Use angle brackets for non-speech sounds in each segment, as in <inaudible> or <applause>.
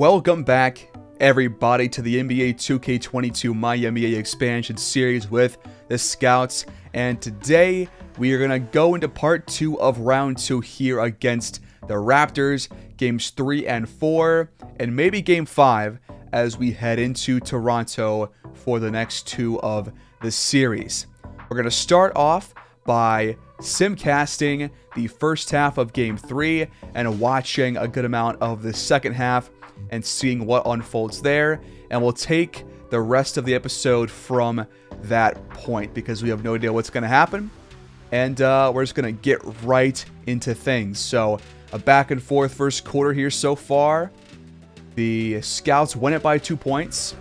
Welcome back, everybody, to the NBA 2K22 My NBA expansion series with the Scouts. And today, we are going to go into part two of round two here against the Raptors, games three and four, and maybe game five as we head into Toronto for the next two of the series. We're going to start off by simcasting the first half of game three and watching a good amount of the second half and seeing what unfolds there. And we'll take the rest of the episode from that point because we have no idea what's going to happen. And uh, we're just going to get right into things. So, a back and forth first quarter here so far. The Scouts win it by two points.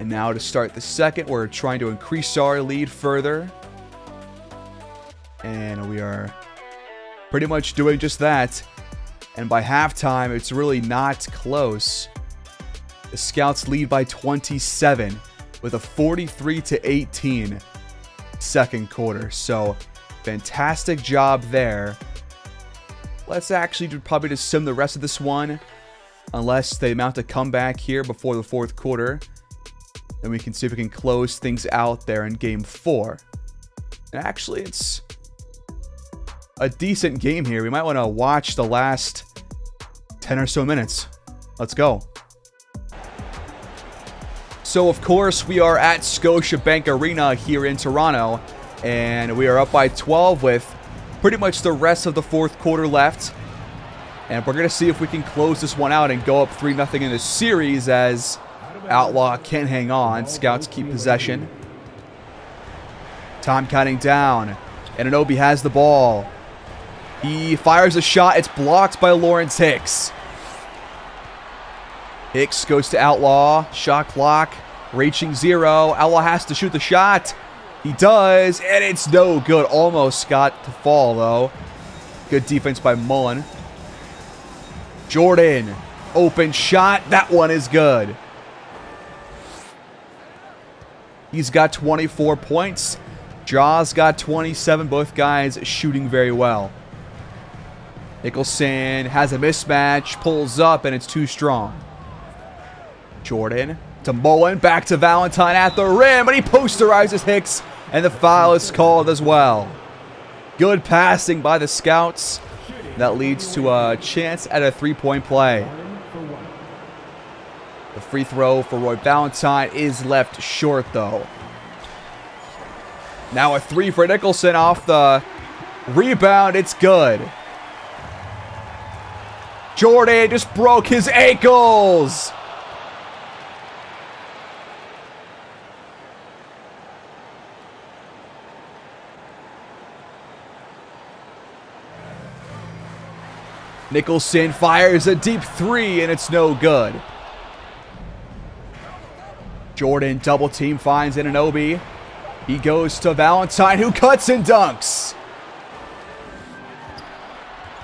And now to start the second, we're trying to increase our lead further. And we are pretty much doing just that. And by halftime, it's really not close. The Scouts lead by 27 with a 43 to 18 second quarter. So, fantastic job there. Let's actually probably just sim the rest of this one. Unless they mount a comeback here before the fourth quarter. Then we can see if we can close things out there in game four. And actually, it's a decent game here. We might want to watch the last 10 or so minutes. Let's go. So, of course, we are at Scotiabank Arena here in Toronto, and we are up by 12 with pretty much the rest of the fourth quarter left. And we're going to see if we can close this one out and go up 3 0 in the series as Outlaw can't hang on. Scouts keep possession. Time counting down. Anunoby has the ball. He fires a shot. It's blocked by Lawrence Hicks. Hicks goes to Outlaw. Shot clock reaching zero. Outlaw has to shoot the shot. He does, and it's no good. Almost got to fall, though. Good defense by Mullen. Jordan, open shot. That one is good. He's got 24 points. Jaws got 27. Both guys shooting very well. Nicholson has a mismatch, pulls up, and it's too strong. Jordan to Mullen, back to Valentine at the rim, but he posterizes Hicks, and the foul is called as well. Good passing by the Scouts. That leads to a chance at a three-point play. The free throw for Roy Valentine is left short, though. Now a three for Nicholson off the rebound. It's good. Jordan just broke his ankles. Nicholson fires a deep three, and it's no good. Jordan double team finds Anunoby. He goes to Valentine, who cuts and dunks.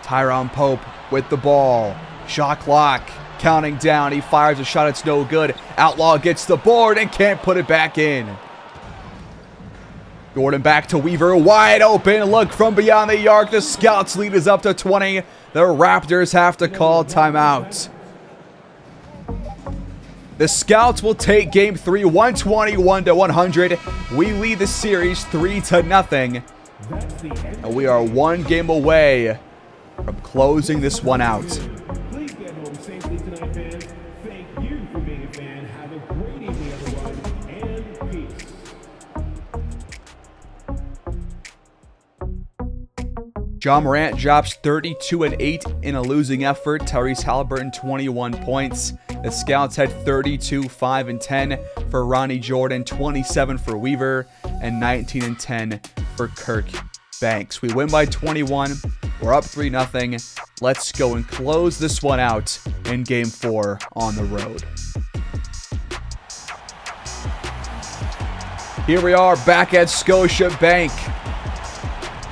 Tyrone Pope with the ball. Shot clock counting down. He fires a shot. It's no good. Outlaw gets the board and can't put it back in. Gordon back to Weaver. Wide open. Look from beyond the arc. The Scouts lead is up to 20. The Raptors have to call timeout. The Scouts will take game three, 121 to 100. We lead the series three to nothing. And we are one game away from closing this one out. Please get home safely tonight, fans. Thank you for being a fan. Have a great evening, everyone, and peace. Ja Morant drops 32 and 8 in a losing effort. Tyrese Halliburton 21 points. The Scouts had 32, 5 and 10 for Ronnie Jordan, 27 for Weaver, and 19 and 10 for Kirk Banks. We win by 21. We're up 3 0. Let's go and close this one out in game 4 on the road. Here we are back at Scotia Bank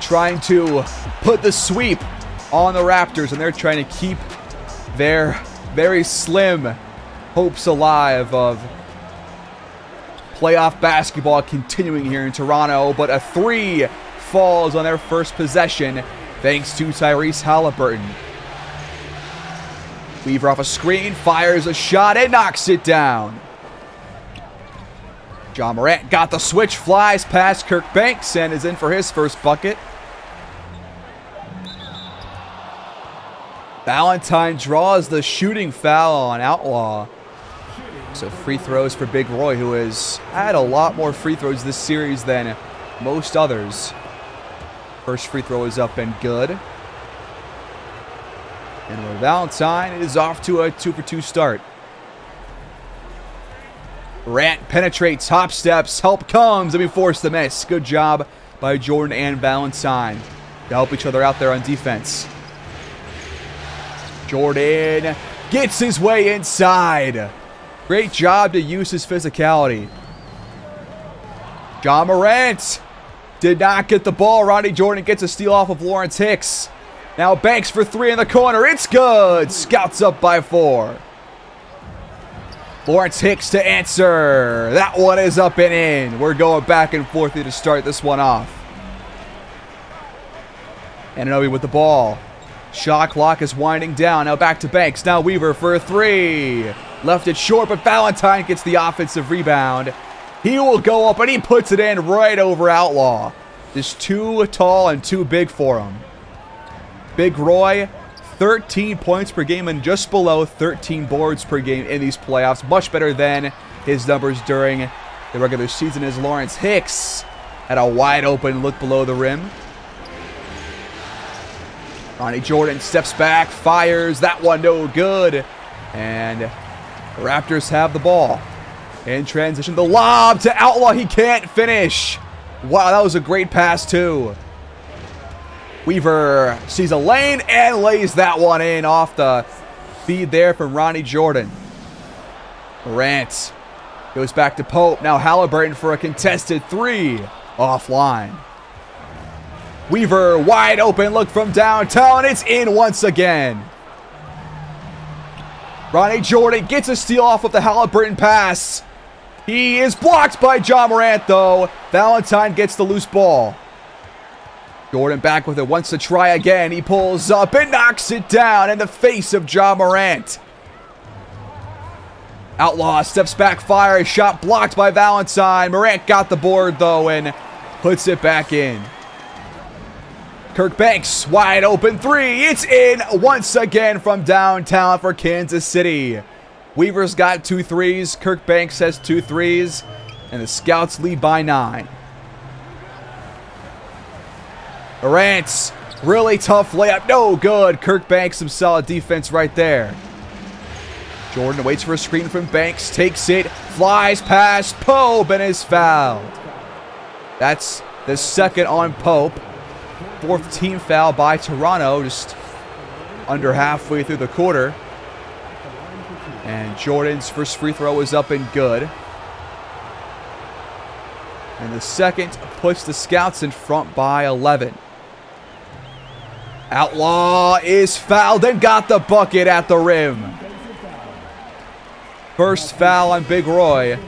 trying to put the sweep on the Raptors, and they're trying to keep their very slim hopes alive of playoff basketball continuing here in Toronto. But a three falls on their first possession thanks to Tyrese Halliburton. Weaver off a screen, fires a shot, and knocks it down. Ja Morant got the switch, flies past Kirk Banks, and is in for his first bucket. Valentine draws the shooting foul on Outlaw. So free throws for Big Roy, who has had a lot more free throws this series than most others. First free throw is up and good. And Valentine, is off to a two for two start. Rant penetrates, hop steps, help comes, and we force the miss. Good job by Jordan and Valentine to help each other out there on defense. Jordan gets his way inside. Great job to use his physicality. Ja Morant did not get the ball. Ronnie Jordan gets a steal off of Lawrence Hicks. Now Banks for three in the corner. It's good. Scouts up by four. Lawrence Hicks to answer. That one is up and in. We're going back and forth here to start this one off. Anunoby with the ball. Shot clock is winding down. Now back to Banks. Now Weaver for a three. Left it short, but Valentine gets the offensive rebound. He will go up and he puts it in right over Outlaw. Just too tall and too big for him. Big Roy, 13 points per game and just below 13 boards per game in these playoffs. Much better than his numbers during the regular season as Lawrence Hicks had a wide open look below the rim. Ronnie Jordan steps back, fires. That one no good. And Raptors have the ball. In transition, the lob to Outlaw. He can't finish. Wow, that was a great pass, too. Weaver sees a lane and lays that one in off the feed there from Ronnie Jordan. Morant goes back to Pope. Now Halliburton for a contested three offline. Weaver wide open look from downtown. It's in once again. Ronnie Jordan gets a steal off of the Halliburton pass. He is blocked by Ja Morant, though. Valentine gets the loose ball. Jordan back with it, wants to try again. He pulls up and knocks it down in the face of Ja Morant. Outlaw steps back, fire, shot blocked by Valentine. Morant got the board, though, and puts it back in. Kirk Banks, wide open three. It's in once again from downtown for Kansas City. Weaver's got two threes. Kirk Banks has two threes. And the Scouts lead by nine. Morant's really tough layup. No good. Kirk Banks, some solid defense right there. Jordan waits for a screen from Banks. Takes it. Flies past Pope and is fouled. That's the second on Pope. Fourth team foul by Toronto, just under halfway through the quarter. And Jordan's first free throw is up and good. And the second puts the Scouts in front by 11. Outlaw is fouled and got the bucket at the rim. First foul on Big Roy.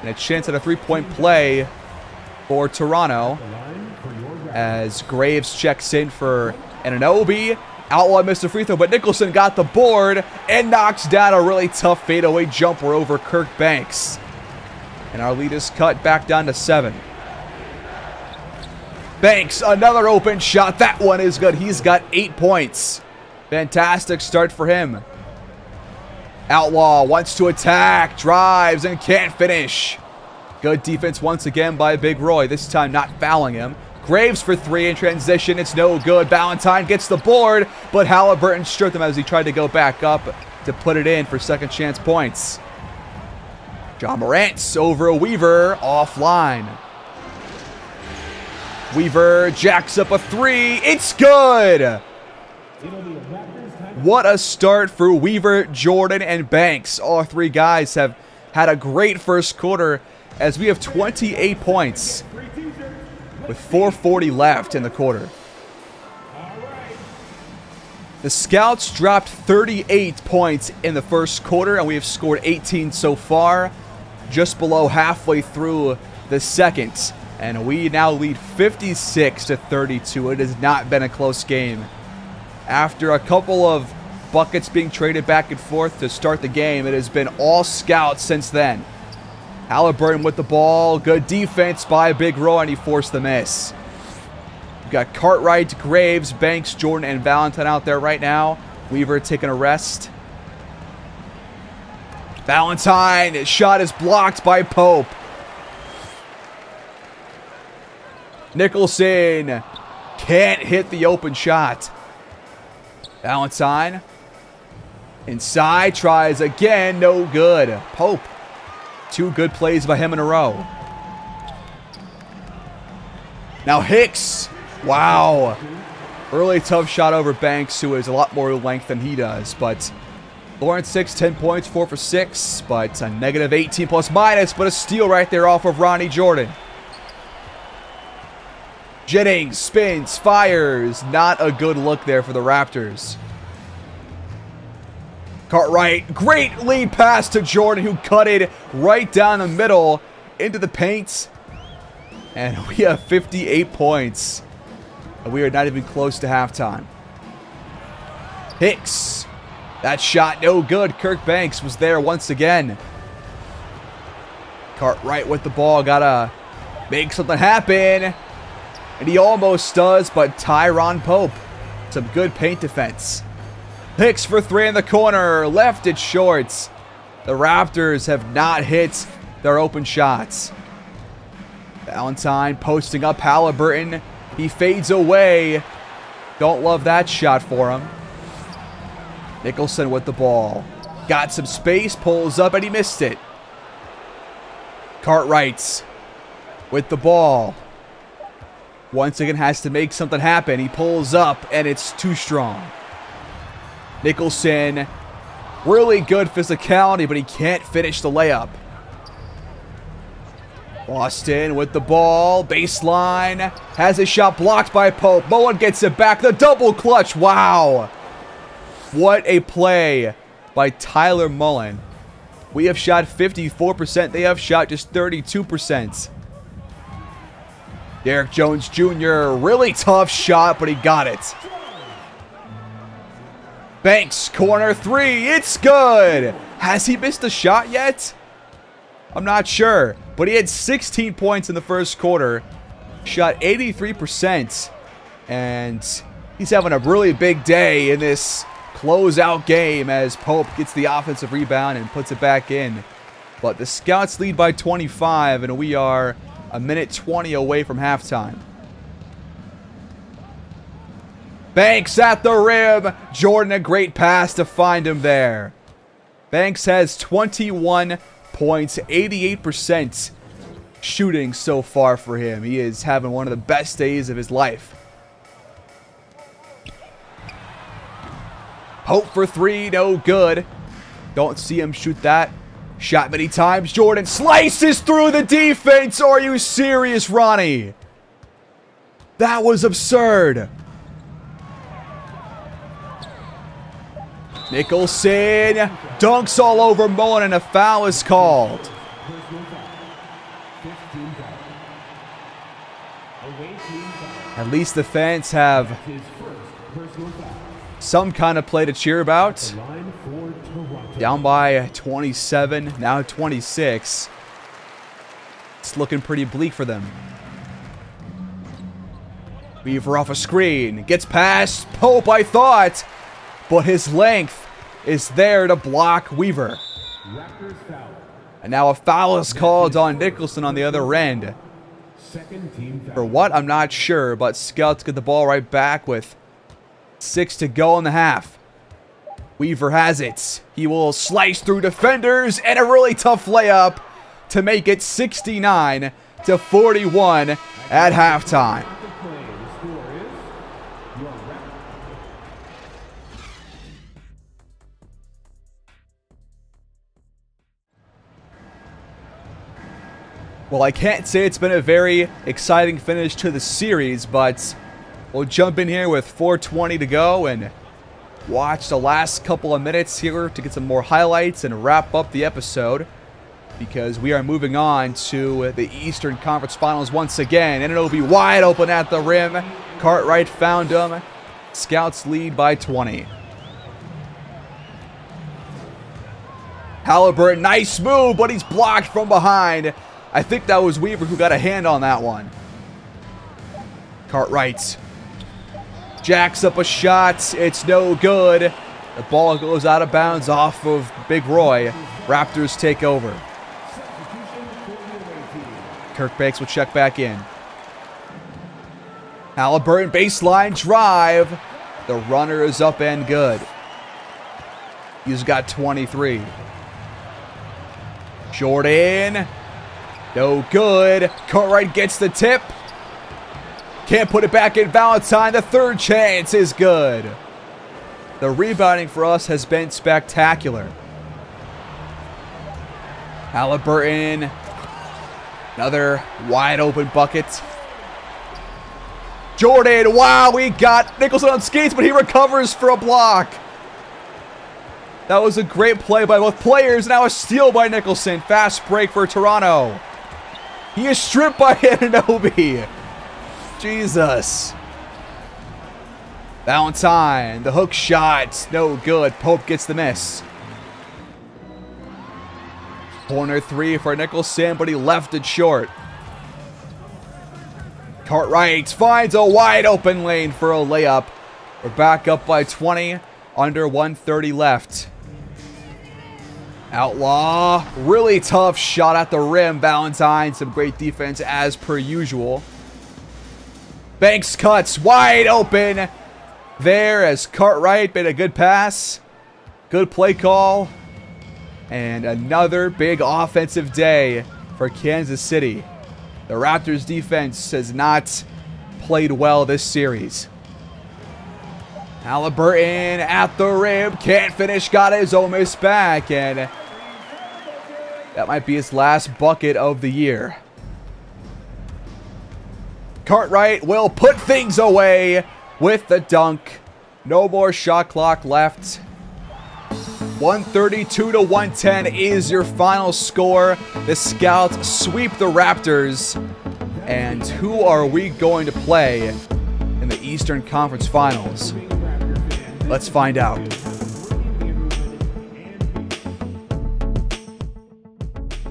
And a chance at a three-point play for Toronto as Graves checks in for Anunoby. Outlaw missed a free throw, but Nicholson got the board and knocks down a really tough fadeaway jumper over Kirk Banks. And our lead is cut back down to seven. Banks, another open shot. That one is good. He's got eight points. Fantastic start for him. Outlaw wants to attack, drives, and can't finish. Good defense once again by Big Roy, this time not fouling him. Graves for three in transition. It's no good. Valentine gets the board, but Halliburton stripped him as he tried to go back up to put it in for second chance points. Ja Morant's over Weaver offline. Weaver jacks up a three. It's good. What a start for Weaver, Jordan, and Banks. All three guys have had a great first quarter as we have 28 points with 4.40 left in the quarter. The Scouts dropped 38 points in the first quarter, and we have scored 18 so far, just below halfway through the second. And we now lead 56 to 32. It has not been a close game. After a couple of buckets being traded back and forth to start the game. It has been all scouts since then. Halliburton with the ball. Good defense by Big Roy, and he forced the miss. We've got Cartwright, Graves, Banks, Jordan, and Valentine out there right now. Weaver taking a rest. Valentine, his shot is blocked by Pope. Nicholson can't hit the open shot. Valentine inside tries again, no good. Pope, two good plays by him in a row. Now Hicks, wow. Early tough shot over Banks, who has a lot more length than he does, but Lawrence 6, 10 points, 4 for 6, but a negative 18 plus minus, but a steal right there off of Ronnie Jordan. Jennings spins, fires. Not a good look there for the Raptors. Cartwright, great lead pass to Jordan, who cut it right down the middle into the paint. And we have 58 points. And we are not even close to halftime. Hicks. That shot no good. Kirk Banks was there once again. Cartwright with the ball. Gotta make something happen. And he almost does, but Tyrone Pope. Some good paint defense. Hicks for three in the corner. Left it short. The Raptors have not hit their open shots. Valentine posting up Halliburton. He fades away. Don't love that shot for him. Nicholson with the ball. Got some space, pulls up, and he missed it. Cartwright with the ball. Once again has to make something happen. He pulls up, and it's too strong. Nicholson, really good physicality, but he can't finish the layup. Boston with the ball, baseline, has a shot blocked by Pope. Mullen gets it back, the double clutch, wow. What a play by Tyler Mullen. We have shot 54%, they have shot just 32%. Derek Jones Jr., really tough shot, but he got it. Banks, corner three, it's good. Has he missed a shot yet? I'm not sure, but he had 16 points in the first quarter, shot 83%, and he's having a really big day in this closeout game as Pope gets the offensive rebound and puts it back in. But the Scouts lead by 25, and we are a minute 20 away from halftime. Banks at the rim. Jordan, a great pass to find him there. Banks has 21 points, 88% shooting so far for him. He is having one of the best days of his life. Pope for three, no good. Don't see him shoot that. Shot many times. Jordan slices through the defense. Are you serious, Ronnie? That was absurd. Nicholson dunks all over Mullen and a foul is called. At least the fans have some kind of play to cheer about. Down by 27, now 26. It's looking pretty bleak for them. Weaver off a screen. Gets past Pope, I thought. But his length is there to block Weaver. And now a foul is called on Nicholson on the other end. For what? I'm not sure, but Scouts get the ball right back with six to go in the half. Weaver has it. He will slice through defenders and a really tough layup to make it 69 to 41 at halftime. Well, I can't say it's been a very exciting finish to the series, but we'll jump in here with 420 to go and watch the last couple of minutes here to get some more highlights and wrap up the episode because we are moving on to the Eastern Conference Finals once again, and it'll be wide open at the rim. Cartwright found him. Scouts lead by 20. Halliburton, nice move, but he's blocked from behind. I think that was Weaver who got a hand on that one. Cartwright jacks up a shot. It's no good. The ball goes out of bounds off of Big Roy. Raptors take over. Kirk Banks will check back in. Halliburton baseline drive. The runner is up and good. He's got 23. Jordan. No good. Cartwright gets the tip. Can't put it back in Valentine. The third chance is good. The rebounding for us has been spectacular. Halliburton. Another wide open bucket. Jordan, wow, we got Nicholson on skates, but he recovers for a block. That was a great play by both players. Now a steal by Nicholson. Fast break for Toronto. He is stripped by <laughs> Anunoby. Jesus. Valentine, the hook shot, no good. Pope gets the miss. Corner three for Nicholson, but he left it short. Cartwright finds a wide open lane for a layup. We're back up by 20, under 130 left. Outlaw, really tough shot at the rim. Valentine, some great defense as per usual. Banks cuts wide open there as Cartwright made a good pass. Good play call. And another big offensive day for Kansas City. The Raptors defense has not played well this series. Halliburton at the rim. Can't finish. Got his own miss back. And that might be his last bucket of the year. Cartwright will put things away with the dunk. No more shot clock left. 132 to 110 is your final score. The Scouts sweep the Raptors. And who are we going to play in the Eastern Conference Finals? Let's find out.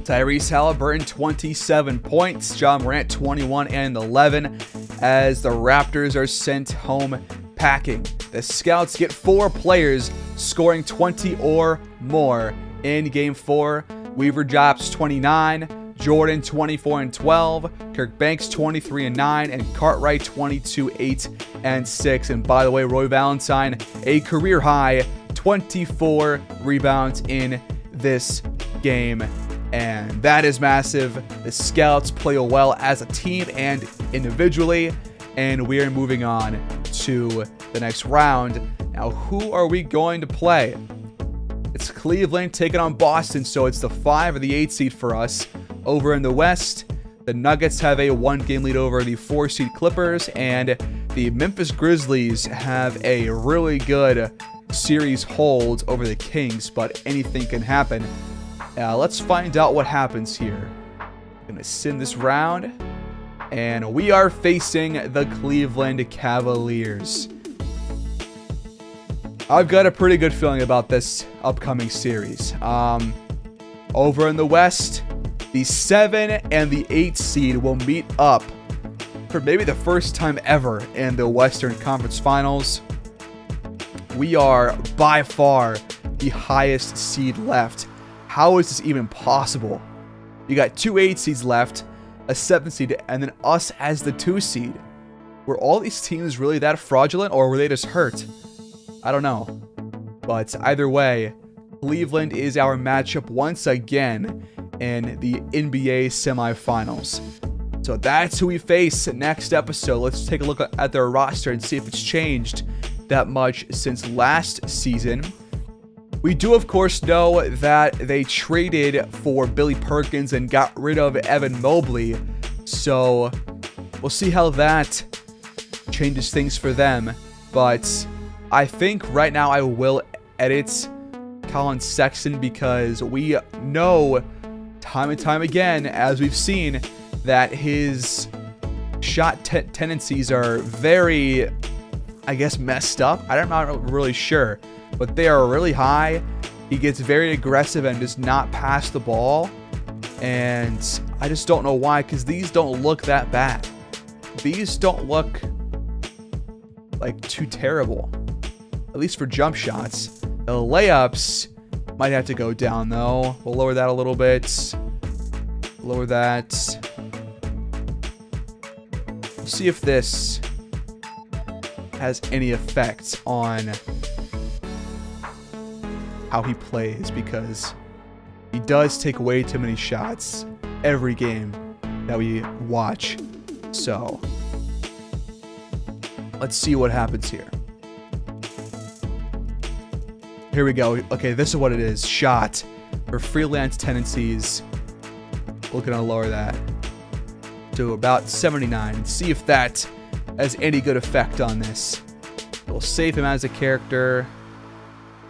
Tyrese Halliburton, 27 points. Ja Morant, 21 and 11 as the Raptors are sent home packing. The Scouts get four players scoring 20 or more in game four. Weaver drops 29, Jordan 24 and 12, Kirk Banks 23 and 9, and Cartwright 22, 8 and 6. And by the way, Roy Valentine, a career high 24 rebounds in this game. And that is massive. The Scouts play well as a team and individually. And we are moving on to the next round. Now, who are we going to play? It's Cleveland taking on Boston, so it's the 5 or the 8 seed for us. Over in the West, the Nuggets have a one game lead over the 4 seed Clippers, and the Memphis Grizzlies have a really good series hold over the Kings, but anything can happen. Uh, let's find out what happens here. Gonna send this round. And we are facing the Cleveland Cavaliers. I've got a pretty good feeling about this upcoming series. Um, over in the West, the 7 and the 8 seed will meet up for maybe the first time ever in the Western Conference Finals. We are by far the highest seed left. How is this even possible? You got two 8 seeds left a 7 seed, and then us as the 2 seed. Were all these teams really that fraudulent, or were they just hurt? I don't know. But either way, Cleveland is our matchup once again in the NBA semifinals. So that's who we face next episode. Let's take a look at their roster and see if it's changed that much since last season. We do, of course, know that they traded for Billy Perkins and got rid of Evan Mobley. So we'll see how that changes things for them. But I think right now I will edit Collin Sexton because we know time and time again, as we've seen, that his shot tendencies are very, I guess, messed up. I'm not really sure but they are really high. he gets very aggressive and does not pass the ball. And I just don't know why, because these don't look that bad. These don't look like too terrible. At least for jump shots. The layups might have to go down though. We'll lower that a little bit. Lower that. See if this has any effect on how he plays because he does take way too many shots every game that we watch. So, let's see what happens here. Here we go. Okay, this is what it is. Shot for freelance tendencies. We're to lower that to about 79. See if that has any good effect on this. We'll save him as a character.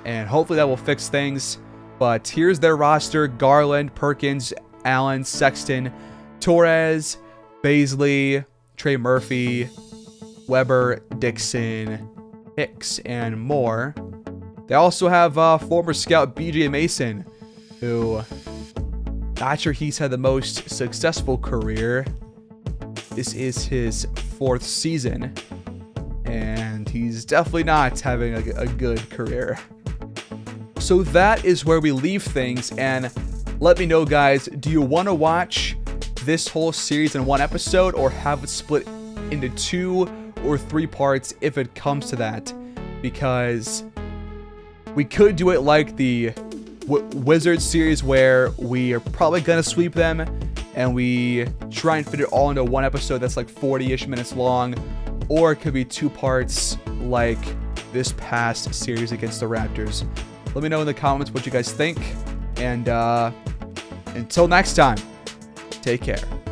And hopefully that will fix things. But here's their roster. Garland, Perkins, Allen, Sexton, Torres, Bazley, Trey Murphy, Weber, Dixon, Hicks, and more. They also have uh, former scout BJ Mason, who not sure he's had the most successful career. This is his fourth season, and he's definitely not having a, a good career. So that is where we leave things, and let me know, guys, do you want to watch this whole series in one episode, or have it split into two or three parts if it comes to that? Because we could do it like the Wizard series where we are probably going to sweep them and we try and fit it all into one episode that's like 40-ish minutes long. Or it could be two parts like this past series against the Raptors. Let me know in the comments what you guys think. And uh, until next time, take care.